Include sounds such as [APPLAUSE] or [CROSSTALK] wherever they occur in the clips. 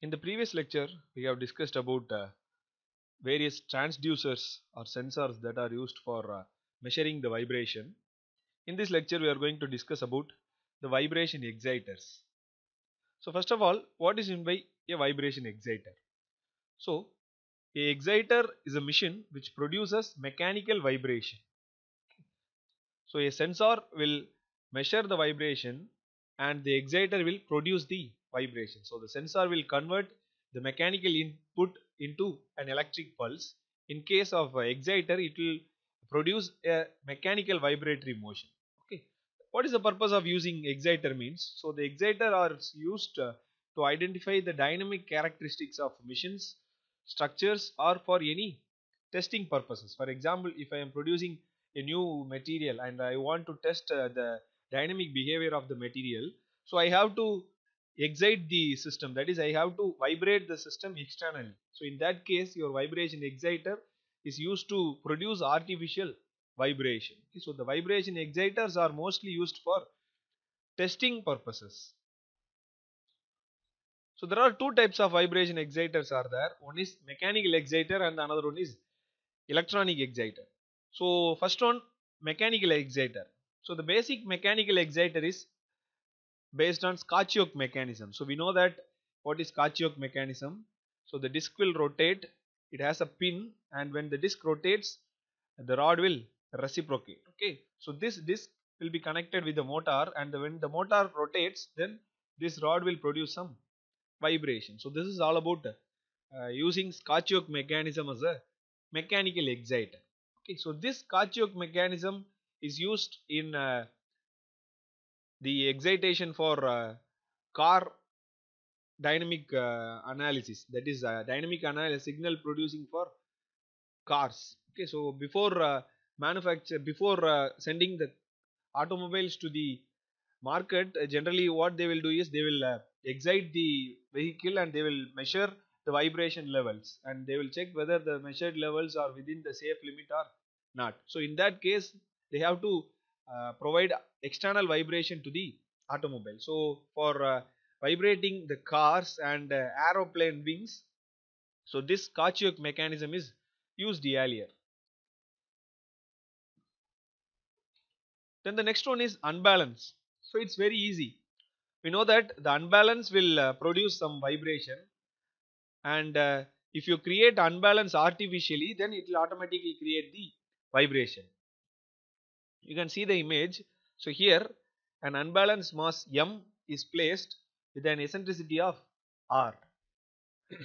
In the previous lecture, we have discussed about uh, various transducers or sensors that are used for uh, measuring the vibration. In this lecture, we are going to discuss about the vibration exciters. So, first of all, what is meant by a vibration exciter? So, a exciter is a machine which produces mechanical vibration. So, a sensor will measure the vibration and the exciter will produce the vibration. So, the sensor will convert the mechanical input into an electric pulse. In case of exciter, it will produce a mechanical vibratory motion. Okay. What is the purpose of using exciter means? So, the exciter are used uh, to identify the dynamic characteristics of machines, structures or for any testing purposes. For example, if I am producing a new material and I want to test uh, the dynamic behavior of the material, so I have to excite the system that is I have to vibrate the system externally. So in that case your vibration exciter is used to produce artificial vibration. Okay, so the vibration exciters are mostly used for testing purposes. So there are two types of vibration exciters are there. One is mechanical exciter and another one is electronic exciter. So first one mechanical exciter. So the basic mechanical exciter is based on Scotch-Yoke mechanism. So we know that what is Scotch-Yoke mechanism. So the disc will rotate, it has a pin and when the disc rotates, the rod will reciprocate. Okay. So this disc will be connected with the motor and when the motor rotates, then this rod will produce some vibration. So this is all about uh, using Scotch-Yoke mechanism as a mechanical exciter. Okay. So this Scotch-Yoke mechanism is used in uh, the excitation for uh, car dynamic uh, analysis. That is uh, dynamic analysis signal producing for cars. Okay so before uh, manufacture before uh, sending the automobiles to the market generally what they will do is they will uh, excite the vehicle and they will measure the vibration levels and they will check whether the measured levels are within the safe limit or not. So in that case they have to uh, provide external vibration to the automobile. So for uh, vibrating the cars and uh, aeroplane wings, so this Scotch-Yoke mechanism is used earlier. Then the next one is unbalance. So it's very easy. We know that the unbalance will uh, produce some vibration and uh, if you create unbalance artificially then it will automatically create the vibration you can see the image. So here an unbalanced mass m is placed with an eccentricity of r [CLEARS THROAT]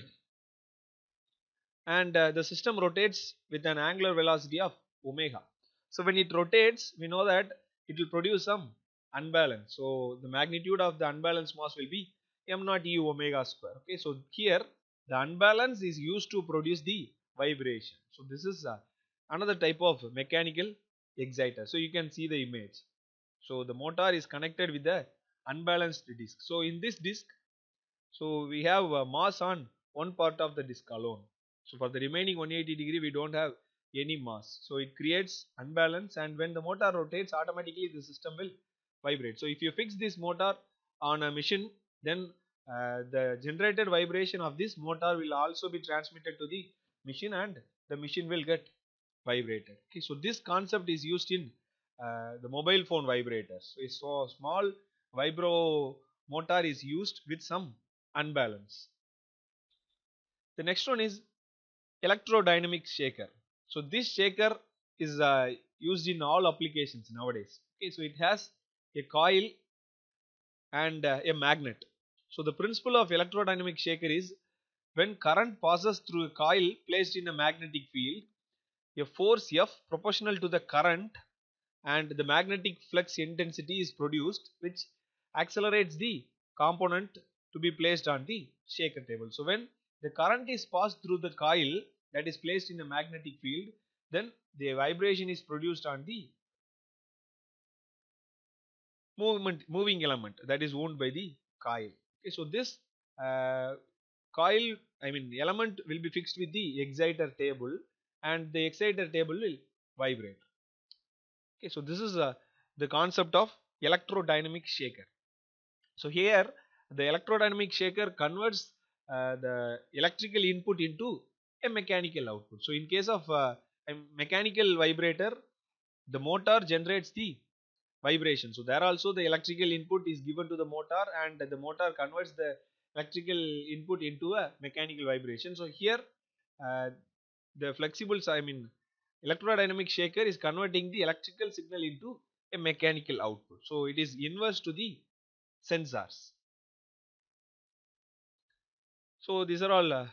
and uh, the system rotates with an angular velocity of omega. So when it rotates we know that it will produce some unbalance. So the magnitude of the unbalanced mass will be m naught u omega square. Okay, so here the unbalance is used to produce the vibration. So this is uh, another type of mechanical exciter. So you can see the image. So the motor is connected with the unbalanced disc. So in this disc, so we have a mass on one part of the disc alone. So for the remaining 180 degree, we don't have any mass. So it creates unbalance and when the motor rotates, automatically the system will vibrate. So if you fix this motor on a machine, then uh, the generated vibration of this motor will also be transmitted to the machine and the machine will get vibrated. Okay, so this concept is used in uh, the mobile phone vibrators. So, so small vibro motor is used with some unbalance. The next one is electrodynamic shaker. So this shaker is uh, used in all applications nowadays. Okay, so it has a coil and uh, a magnet. So the principle of electrodynamic shaker is when current passes through a coil placed in a magnetic field, a force F proportional to the current and the magnetic flux intensity is produced which accelerates the component to be placed on the shaker table. So when the current is passed through the coil that is placed in a magnetic field then the vibration is produced on the movement moving element that is owned by the coil. Okay, so this uh, coil I mean element will be fixed with the exciter table and the exciter table will vibrate. Okay, so this is uh, the concept of electrodynamic shaker. So here the electrodynamic shaker converts uh, the electrical input into a mechanical output. So in case of uh, a mechanical vibrator, the motor generates the vibration. So there also the electrical input is given to the motor and the motor converts the electrical input into a mechanical vibration. So here uh, the flexible, I mean electrodynamic shaker is converting the electrical signal into a mechanical output. So it is inverse to the sensors. So these are all uh,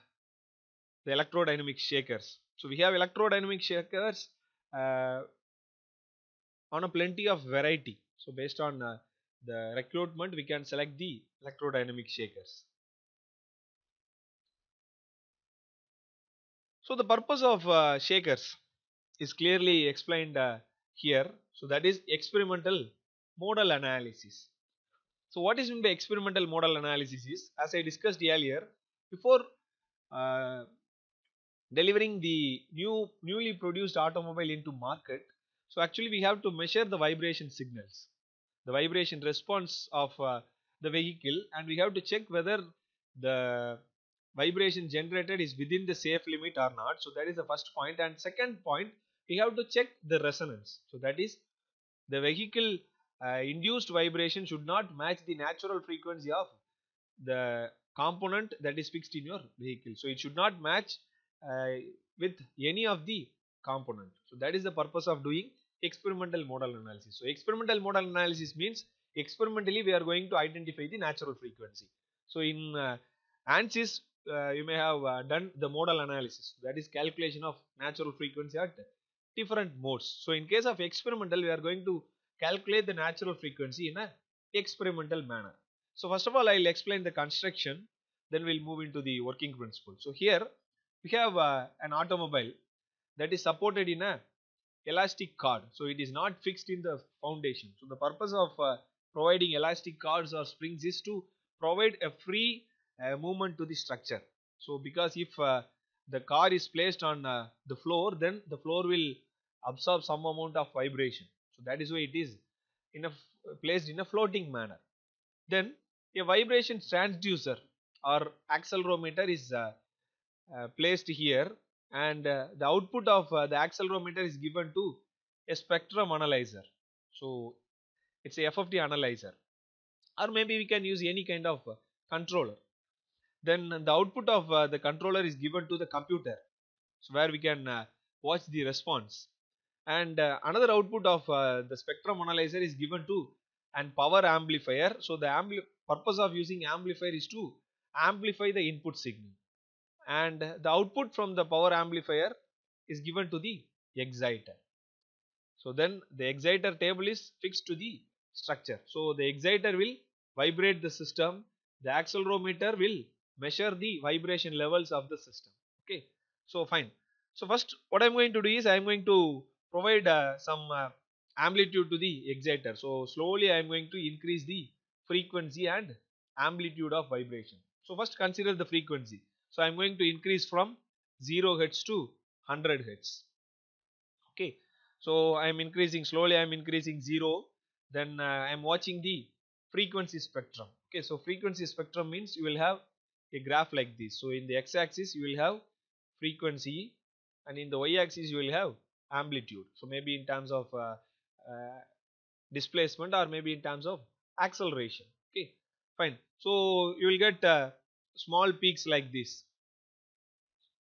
the electrodynamic shakers. So we have electrodynamic shakers uh, on a plenty of variety. So based on uh, the recruitment we can select the electrodynamic shakers. So the purpose of uh, shakers is clearly explained uh, here. So that is experimental modal analysis. So what is meant by experimental modal analysis is as I discussed earlier before uh, delivering the new newly produced automobile into market so actually we have to measure the vibration signals, the vibration response of uh, the vehicle and we have to check whether the vibration generated is within the safe limit or not. So that is the first point. and second point we have to check the resonance. So that is the vehicle uh, induced vibration should not match the natural frequency of the component that is fixed in your vehicle. So it should not match uh, with any of the component. So that is the purpose of doing experimental modal analysis. So experimental modal analysis means experimentally we are going to identify the natural frequency. So in uh, ANSYS uh, you may have uh, done the modal analysis that is calculation of natural frequency at different modes. So in case of experimental we are going to calculate the natural frequency in a experimental manner. So first of all I will explain the construction then we will move into the working principle. So here we have uh, an automobile that is supported in a elastic cord. So it is not fixed in the foundation. So the purpose of uh, providing elastic cords or springs is to provide a free movement to the structure. So because if uh, the car is placed on uh, the floor then the floor will absorb some amount of vibration. So that is why it is in a placed in a floating manner. Then a vibration transducer or accelerometer is uh, uh, placed here and uh, the output of the accelerometer is given to a spectrum analyzer. So it's a FFT analyzer or maybe we can use any kind of controller. Then the output of uh, the controller is given to the computer so where we can uh, watch the response and uh, another output of the spectrum analyzer is given to an power amplifier. So the ampli purpose of using amplifier is to amplify the input signal and the output from the power amplifier is given to the exciter. So then the exciter table is fixed to the structure. So the exciter will vibrate the system, the accelerometer will measure the vibration levels of the system. Okay. So fine. So first what I am going to do is I am going to provide uh, some uh, amplitude to the exciter. So slowly I am going to increase the frequency and amplitude of vibration. So first consider the frequency. So I am going to increase from 0 Hz to 100 Hz. Okay. So I am increasing slowly I am increasing 0 then uh, I am watching the frequency spectrum. Okay. So frequency spectrum means you will have a graph like this. So in the x axis you will have frequency and in the y axis you will have amplitude. So maybe in terms of uh, uh, displacement or maybe in terms of acceleration. Okay. Fine. So you will get uh, small peaks like this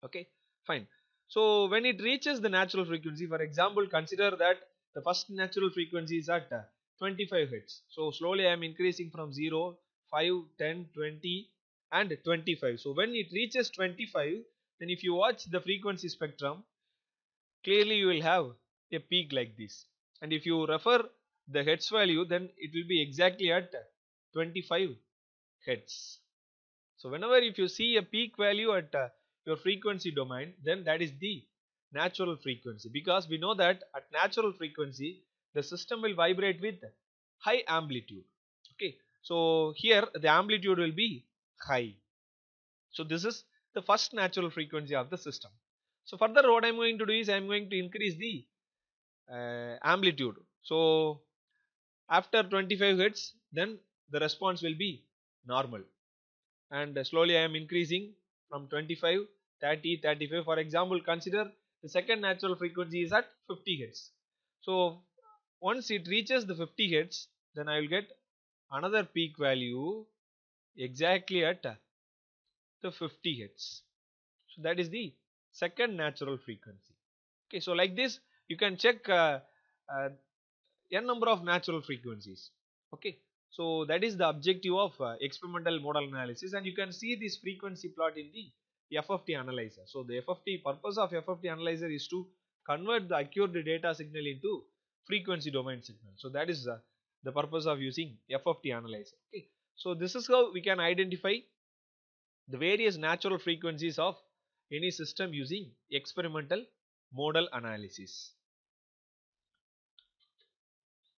okay fine so when it reaches the natural frequency for example consider that the first natural frequency is at uh, 25 hertz so slowly i am increasing from 0 5 10 20 and 25 so when it reaches 25 then if you watch the frequency spectrum clearly you will have a peak like this and if you refer the hertz value then it will be exactly at 25 hertz so whenever if you see a peak value at uh, your frequency domain then that is the natural frequency because we know that at natural frequency the system will vibrate with high amplitude. Okay. So here the amplitude will be high. So this is the first natural frequency of the system. So further what I am going to do is I am going to increase the uh, amplitude. So after 25 hertz then the response will be normal and slowly I am increasing from 25, 30, 35. For example, consider the second natural frequency is at 50 hertz. So once it reaches the 50 hertz, then I will get another peak value exactly at the 50 hertz. So that is the second natural frequency. Okay, so like this you can check uh, uh, n number of natural frequencies. Okay, so that is the objective of uh, experimental modal analysis and you can see this frequency plot in the FFT analyzer. So the FFT purpose of FFT analyzer is to convert the accurate data signal into frequency domain signal. So that is uh, the purpose of using FFT analyzer. Okay. So this is how we can identify the various natural frequencies of any system using experimental modal analysis.